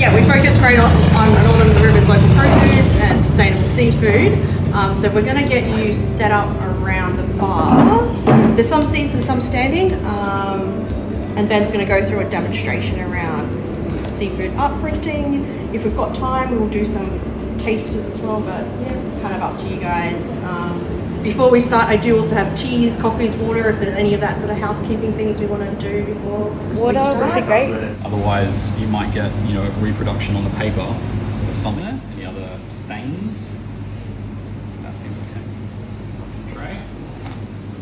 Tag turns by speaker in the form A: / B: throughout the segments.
A: yeah, we focus great on, on Northern Rivers local produce and sustainable seafood. Um, so we're going to get you set up around the bar. There's some seats and some standing. Um, and Ben's going to go through a demonstration around some seafood art printing. If we've got time, we'll do some tasters as well, but kind of up to you guys. Um, before we start, I do also have teas, coffees, water, if there's any of that sort of housekeeping things we want to do before we
B: Water
A: start.
B: would be great.
C: Otherwise, you might get you know a reproduction on the paper or something. Any other stains? That seems okay. Tray.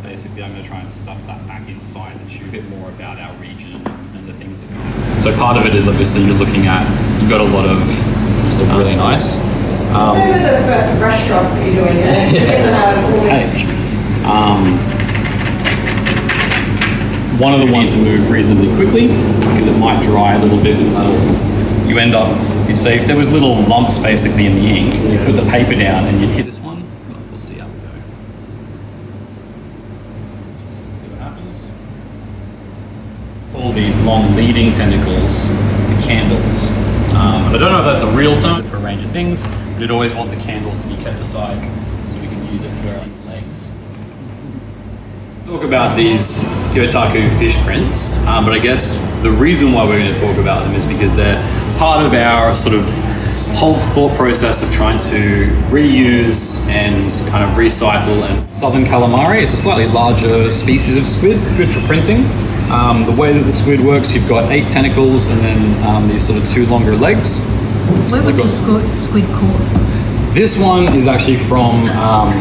C: Basically, I'm going to try and stuff that back inside and show a bit more about our region and the things that we have. So part of it is obviously you're looking at. You've got a lot of which look really nice. Um,
A: It's never the first restaurant to be doing it. You get to have all the-
C: page. Um, one of the ones to move reasonably quickly because it might dry a little bit. Uh, you end up, you'd say if there was little lumps basically in the ink, you put the paper down and you'd hit this one. Well, we'll see how we go. Just to see what happens. All these long leading tentacles, the candles. Um, I don't know if that's a real term for a range of things, but you'd always want the candles to be kept aside so we can use it for our legs. Talk about these Gyotaku fish prints, um, but I guess the reason why we're going to talk about them is because they're part of our sort of whole thought process of trying to reuse and kind of recycle. And southern calamari, it's a slightly larger species of squid, good for printing. Um, the way that the squid works, you've got eight tentacles and then um, these sort of two longer legs.
D: Where was the squid, squid caught?
C: This one is actually from um,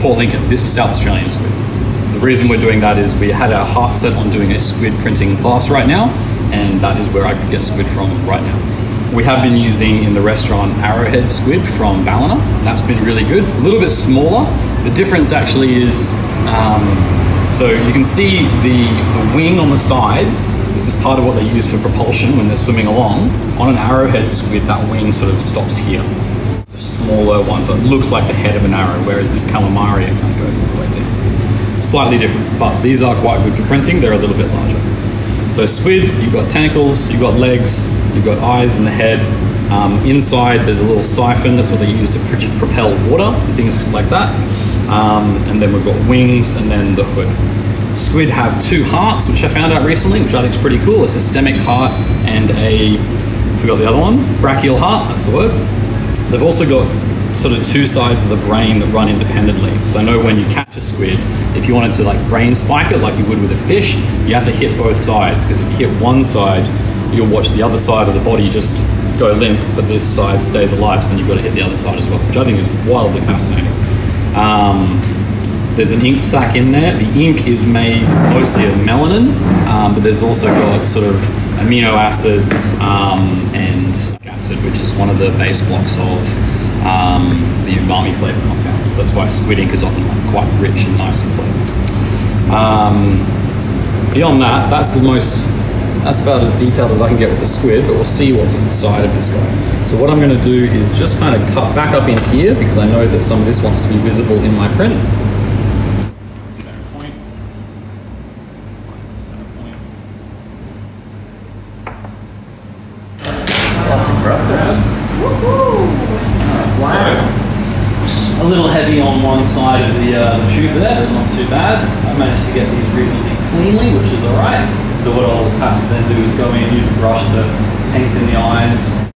C: Port Lincoln. This is South Australian squid. The reason we're doing that is we had our heart set on doing a squid printing class right now, and that is where I could get squid from right now. We have been using in the restaurant arrowhead squid from Ballina. That's been really good. A little bit smaller. The difference actually is um, so you can see the, the wing on the side. This is part of what they use for propulsion when they're swimming along. On an arrowhead squid, that wing sort of stops here. It's a smaller one, so it looks like the head of an arrow, whereas this calamari kind of goes all the way down. Slightly different, but these are quite good for printing. They're a little bit larger. So squid, you've got tentacles, you've got legs, you've got eyes in the head. Um, inside, there's a little siphon. That's what they use to pr- propel water, things like that. Um, and then we've got wings, and then the hood. Squid have two hearts, which I found out recently, which I think is pretty cool. A systemic heart and a, I forgot the other one, brachial heart. That's the word. They've also got sort of two sides of the brain that run independently. So I know when you catch a squid, if you wanted to like brain spike it like you would with a fish, you have to hit both sides because if you hit one side, you'll watch the other side of the body just go limp, but this side stays alive. So then you've got to hit the other side as well, which I think is wildly fascinating. Um, there's an ink sac in there. The ink is made mostly of melanin, um, but there's also got sort of amino acids um, and acid, which is one of the base blocks of um, the umami flavor compounds. So that's why squid ink is often like quite rich and nice in flavor. Um, beyond that, that's the most. That's about as detailed as I can get with the squid, but we'll see what's inside of this guy. So what I'm going to do is just kind of cut back up in here because I know that some of this wants to be visible in my print. A little heavy on one side of the, uh, the tube there, but not too bad. I managed to get these reasonably cleanly, which is alright. So what I'll have to then do is go in, and use a brush to paint in the eyes,